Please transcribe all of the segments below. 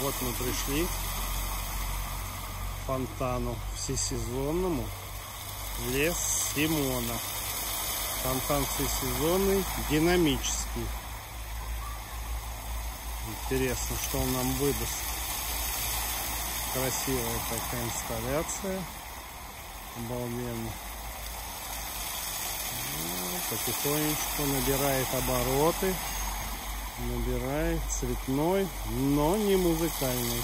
Вот мы пришли к фонтану всесезонному лес Симона. Фонтан всесезонный, динамический. Интересно, что он нам выдаст. Красивая такая инсталляция. Обалденно. Ну, потихонечку набирает обороты набирает цветной, но не музыкальный.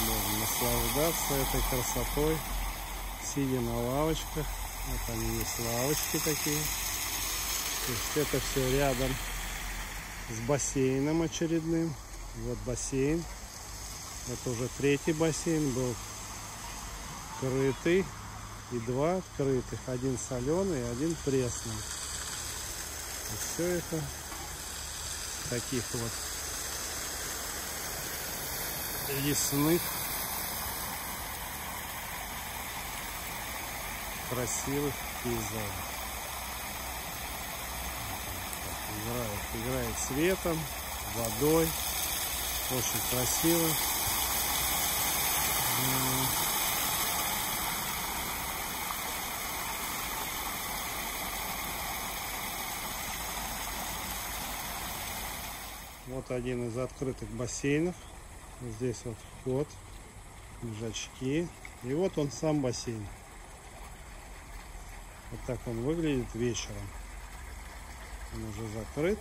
Можно наслаждаться этой красотой, сидя на лавочках. Вот они есть лавочки такие. То есть это все рядом с бассейном очередным. Вот бассейн. Это уже третий бассейн был крытый и два открытых. Один соленый, один пресный. И все это таких вот лесных красивых пейзажей. Играет, играет светом, водой. Очень красиво. Вот один из открытых бассейнов. Здесь вот вход, лежачки. И вот он сам бассейн. Вот так он выглядит вечером. Он уже закрыт.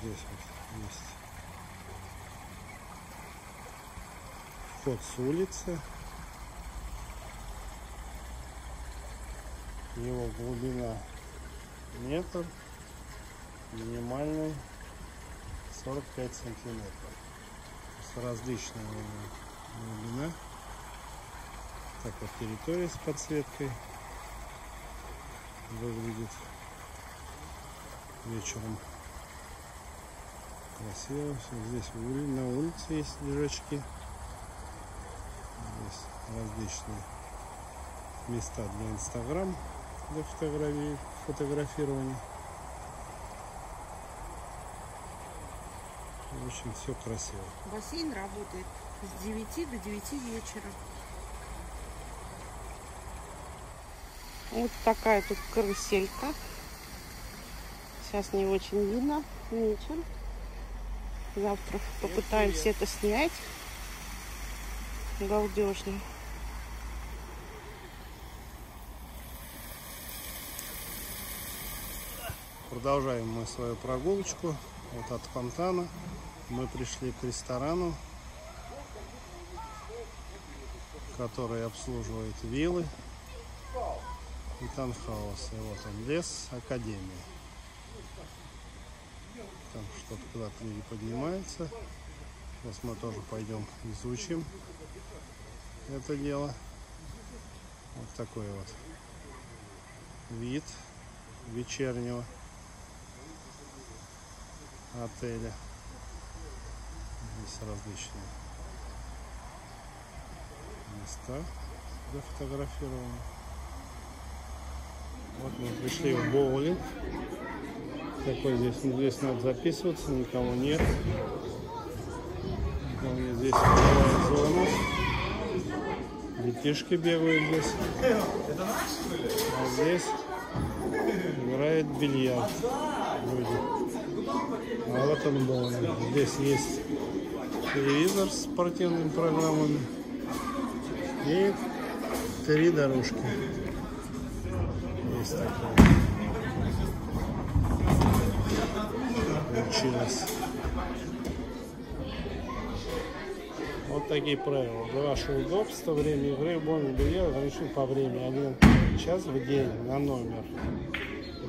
Здесь вот есть вход с улицы. Его глубина метр минимальный 45 сантиметров. С различной глубина так вот территория с подсветкой выглядит вечером. Красиво все здесь на улице есть лежачки. Здесь различные места для инстаграм для фотографирования очень все красиво. Бассейн работает с 9 до 9 вечера. Вот такая тут каруселька. Сейчас не очень видно. Вечер. Завтра попытаемся это снять. Галдежно. Продолжаем мы свою прогулочку вот от фонтана мы пришли к ресторану, который обслуживает виллы и таунхаусы. Вот он, лес Академии. Там что-то куда-то люди поднимаются. Сейчас мы тоже пойдем изучим это дело. Вот такой вот вид вечернего отеля. Здесь различные места для фотографирования. Вот мы пришли в боулинг. Такой здесь, здесь надо записываться, никого нет. Никого нет. Здесь зона. Детишки бегают здесь. А здесь играет бильярд люди. А вот он боулинг. Здесь есть телевизор с спортивными программами и три дорожки. Есть такое. Получилось. Вот такие правила. Для вашего удобства время игры в бонус бильярд ограничен по времени. Один час в день на номер.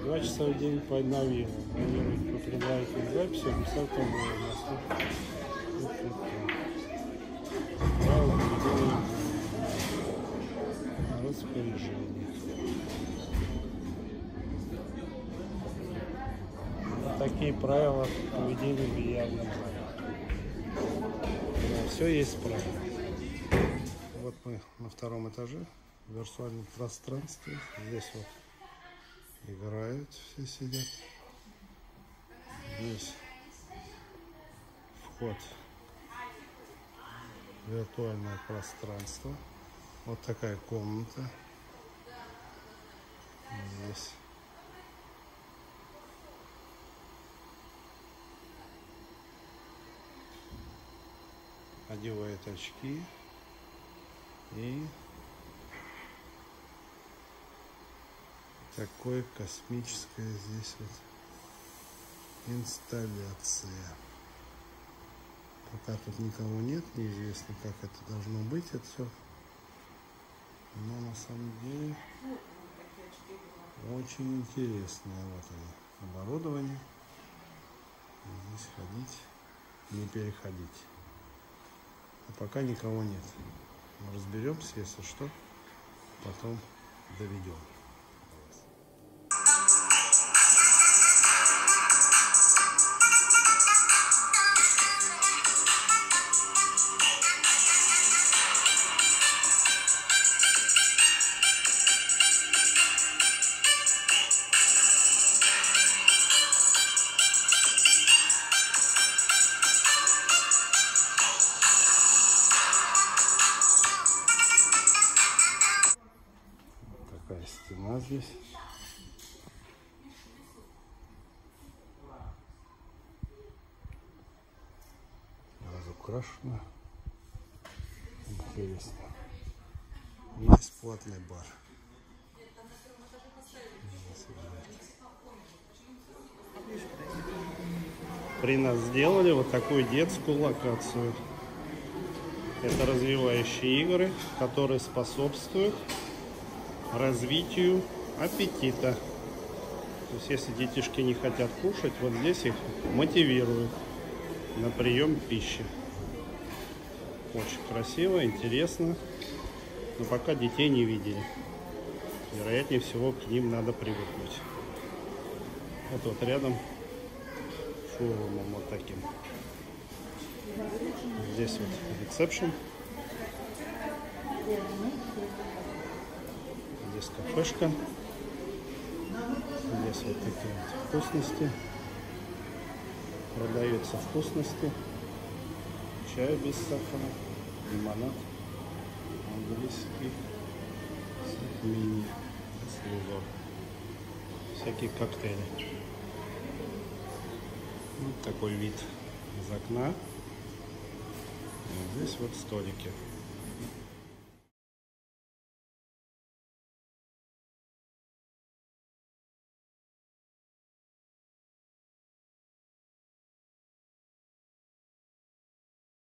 Два часа в день по одновременно. Планируете по предварительной записи, написать там распоряжение. Такие правила поведения в бильярдном зале. Все есть правила. Вот мы на втором этаже в виртуальном пространстве. Здесь вот играют, все сидят. Здесь вход в виртуальное пространство. Вот такая комната. Здесь. Одевает очки и такое космическое здесь вот инсталляция. Пока тут никого нет, неизвестно, как это должно быть, это все. Но на самом деле очень интересное вот оно, оборудование. Здесь ходить, не переходить. А пока никого нет. Мы разберемся, если что, потом доведем. Здесь. Разукрашена. Интересно. Бесплатный бар. При нас сделали вот такую детскую локацию. Это развивающие игры, которые способствуют развитию аппетита. То есть, если детишки не хотят кушать, вот здесь их мотивируют на прием пищи. Очень красиво, интересно. Но пока детей не видели. Вероятнее всего, к ним надо привыкнуть. Вот вот рядом шоурумом вот таким. Здесь вот ресепшн. Здесь кафешка. Здесь вот такие вот вкусности. Продаются вкусности. Чай без сахара. Лимонад. Английский. Мини. Сливок. Всякие коктейли. Вот такой вид из окна. Вот здесь вот столики.